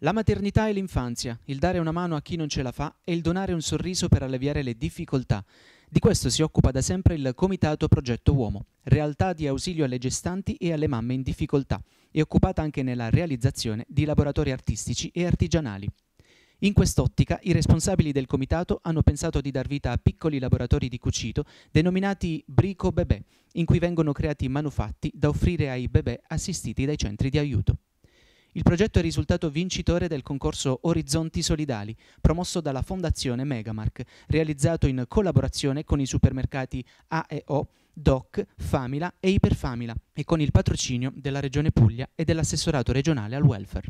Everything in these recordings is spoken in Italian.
La maternità e l'infanzia, il dare una mano a chi non ce la fa e il donare un sorriso per alleviare le difficoltà. Di questo si occupa da sempre il Comitato Progetto Uomo, realtà di ausilio alle gestanti e alle mamme in difficoltà, e occupata anche nella realizzazione di laboratori artistici e artigianali. In quest'ottica i responsabili del comitato hanno pensato di dar vita a piccoli laboratori di cucito denominati Brico Bebè, in cui vengono creati manufatti da offrire ai bebè assistiti dai centri di aiuto. Il progetto è risultato vincitore del concorso Orizzonti Solidali, promosso dalla Fondazione Megamark, realizzato in collaborazione con i supermercati AEO, DOC, Famila e Iperfamila e con il patrocinio della Regione Puglia e dell'assessorato regionale al welfare.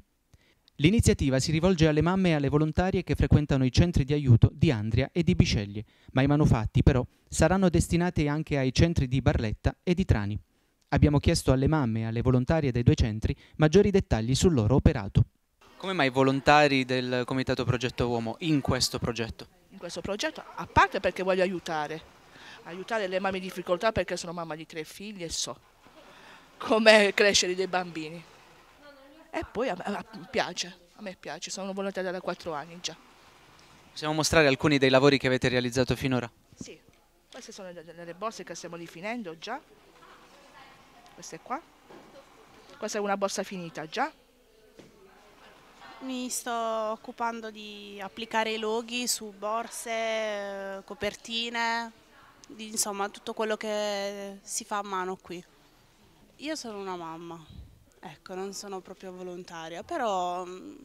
L'iniziativa si rivolge alle mamme e alle volontarie che frequentano i centri di aiuto di Andria e di Bisceglie, ma i manufatti però saranno destinati anche ai centri di Barletta e di Trani. Abbiamo chiesto alle mamme e alle volontarie dei due centri maggiori dettagli sul loro operato. Come mai volontari del Comitato Progetto Uomo in questo progetto? In questo progetto, a parte perché voglio aiutare, aiutare le mamme in difficoltà perché sono mamma di tre figli e so come crescere dei bambini. E poi a me, a piace, a me piace, sono volontaria da quattro anni già. Possiamo mostrare alcuni dei lavori che avete realizzato finora? Sì, queste sono le borse che stiamo rifinendo già queste qua. Questa è una borsa finita già. Mi sto occupando di applicare i loghi su borse, eh, copertine, insomma tutto quello che si fa a mano qui. Io sono una mamma, ecco, non sono proprio volontaria, però mm,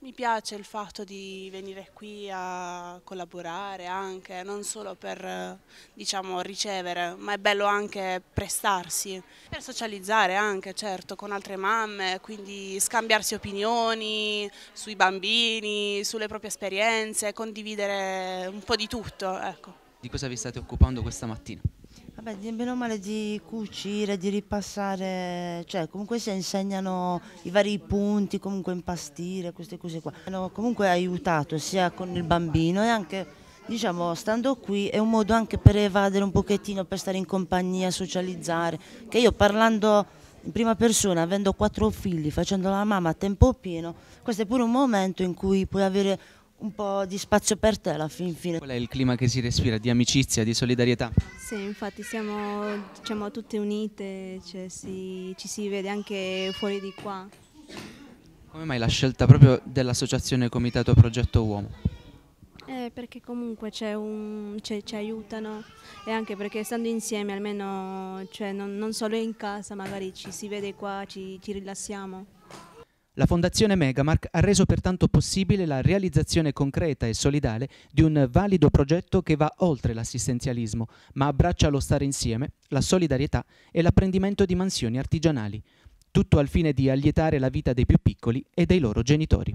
mi piace il fatto di venire qui a collaborare anche, non solo per diciamo, ricevere, ma è bello anche prestarsi, per socializzare anche certo con altre mamme, quindi scambiarsi opinioni sui bambini, sulle proprie esperienze, condividere un po' di tutto. Ecco. Di cosa vi state occupando questa mattina? Vabbè, meno male di cucire, di ripassare, cioè comunque si insegnano i vari punti, comunque impastire, queste cose qua. Hanno comunque aiutato sia con il bambino e anche, diciamo, stando qui è un modo anche per evadere un pochettino, per stare in compagnia, socializzare, che io parlando in prima persona, avendo quattro figli, facendo la mamma a tempo pieno, questo è pure un momento in cui puoi avere un po' di spazio per te alla fin fine. Qual è il clima che si respira di amicizia, di solidarietà? Sì, infatti siamo diciamo, tutte unite, cioè, si, ci si vede anche fuori di qua. Come mai la scelta proprio dell'associazione Comitato Progetto Uomo? Eh, perché comunque un, ci aiutano e anche perché stando insieme almeno cioè, non, non, solo in casa, magari ci si vede qua, ci, ci rilassiamo. La Fondazione Megamark ha reso pertanto possibile la realizzazione concreta e solidale di un valido progetto che va oltre l'assistenzialismo, ma abbraccia lo stare insieme, la solidarietà e l'apprendimento di mansioni artigianali, tutto al fine di allietare la vita dei più piccoli e dei loro genitori.